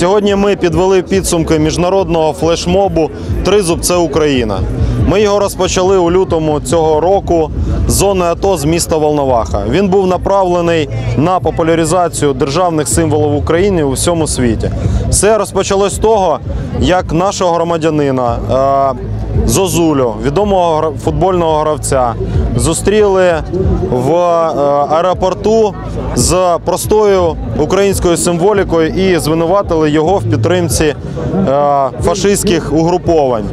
Сьогодні ми підвели підсумки міжнародного флешмобу Тризуб це Україна. Ми його розпочали у лютому цього року з зони АТО з міста Волноваха. Він був направлений на популяризацію державних символів України у всьому світі. Все розпочалось з того, як нашого громадянина е, Зозулю, відомого футбольного гравця, зустріли в е, аеропорту з простою українською символікою і звинуватили його в підтримці е, фашистських угруповань.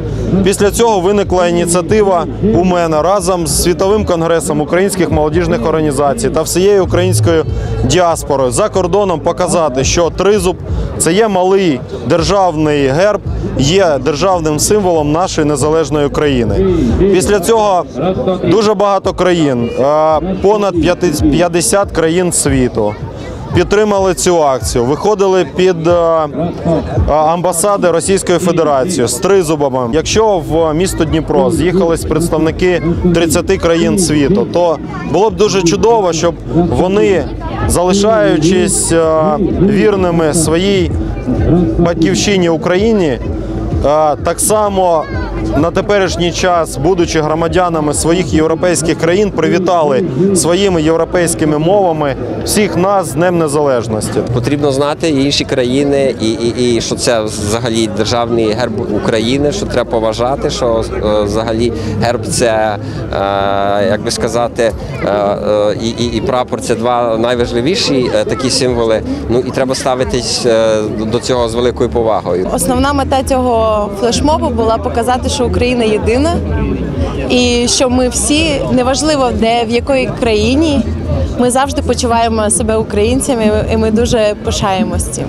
Після цього виникла ініціатива у мене разом з світовим конгресом українських молодіжних організацій та всією українською діаспорою за кордоном показати, що тризуб це є малий державний герб, є державним символом нашої незалежної України. Після цього дуже багато країн, понад 50 країн світу. Підтримали цю акцію, виходили під е, е, амбасади Російської Федерації з тризубами. Якщо в місто Дніпро з'їхались представники 30 країн світу, то було б дуже чудово, щоб вони, залишаючись е, вірними своїй батьківщині Україні, так само на теперішній час, будучи громадянами своїх європейських країн, привітали своїми європейськими мовами всіх нас з Днем Незалежності. Потрібно знати і інші країни, і, і, і що це взагалі державний герб України, що треба поважати, що е, взагалі герб це, е, як би сказати, е, е, і, і, і прапор це два найважливіші е, такі символи. Ну і треба ставитись е, до цього з великою повагою. Основна мета цього флешмобу була показати, що Україна єдина, і що ми всі, неважливо де в якої країні, ми завжди почуваємо себе українцями, і ми дуже пишаємось цим.